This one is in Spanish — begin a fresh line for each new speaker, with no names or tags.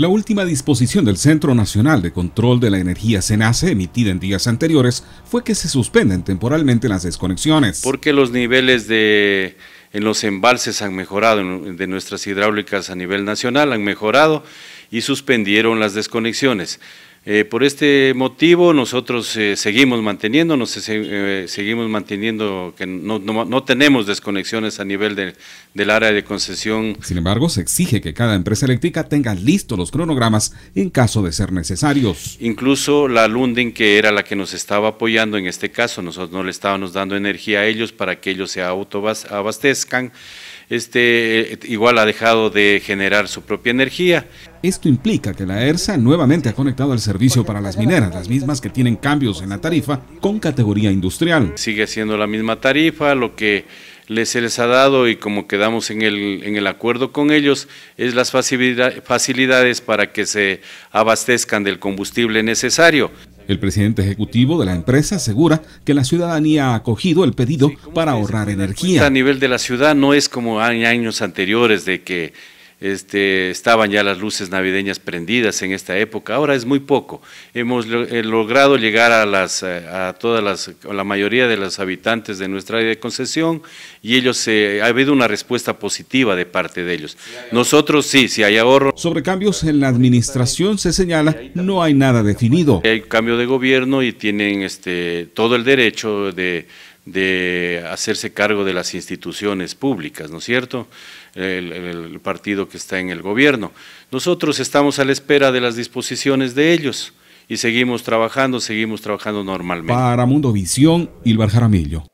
La última disposición del Centro Nacional de Control de la Energía SENACE, emitida en días anteriores, fue que se suspenden temporalmente las desconexiones.
Porque los niveles de en los embalses han mejorado, de nuestras hidráulicas a nivel nacional han mejorado y suspendieron las desconexiones. Eh, por este motivo nosotros eh, seguimos manteniéndonos, eh, seguimos manteniendo que no, tenemos desconexiones a nivel del área de concesión.
Sin embargo, se exige que cada empresa eléctrica tenga listos los cronogramas en caso de ser necesarios.
Incluso la Lundin, que era la que nos estaba apoyando en este caso, nosotros no le estábamos dando energía a ellos para que ellos se autoabastezcan, este, igual ha dejado de generar su propia energía.
Esto implica que la ERSA nuevamente ha conectado el servicio para las mineras, las mismas que tienen cambios en la tarifa con categoría industrial.
Sigue siendo la misma tarifa, lo que se les ha dado y como quedamos en el, en el acuerdo con ellos, es las facilidades para que se abastezcan del combustible necesario.
El presidente ejecutivo de la empresa asegura que la ciudadanía ha acogido el pedido para ahorrar energía.
A nivel de la ciudad no es como años anteriores de que este, estaban ya las luces navideñas prendidas en esta época, ahora es muy poco. Hemos eh, logrado llegar a, las, eh, a todas las, la mayoría de los habitantes de nuestra área de concesión y ellos, eh, ha habido una respuesta positiva de parte de ellos. Nosotros sí, si hay ahorro.
Sobre cambios en la administración se señala, no hay nada definido.
Hay cambio de gobierno y tienen este, todo el derecho de de hacerse cargo de las instituciones públicas, ¿no es cierto? El, partido que está en el gobierno. Nosotros estamos a la espera de las disposiciones de ellos y seguimos trabajando, seguimos trabajando normalmente.
Para Mundo Visión, Jaramillo.